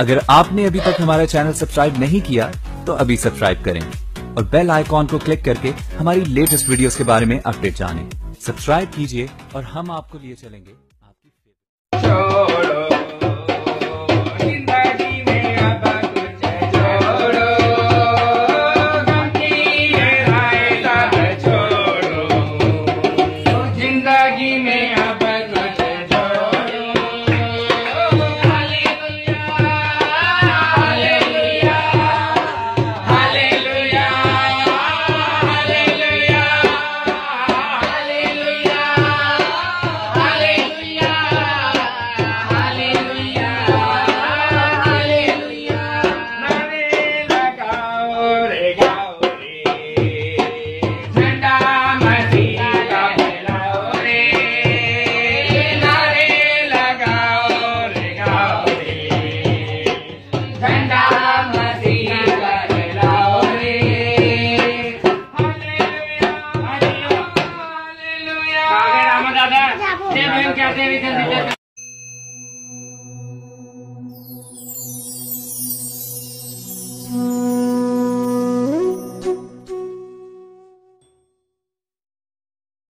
अगर आपने अभी तक हमारा चैनल सब्सक्राइब नहीं किया तो अभी सब्सक्राइब करें और बेल आइकॉन को क्लिक करके हमारी लेटेस्ट वीडियोस के बारे में अपडेट जानें। सब्सक्राइब कीजिए और हम आपको लिए चलेंगे देवी क्या देवी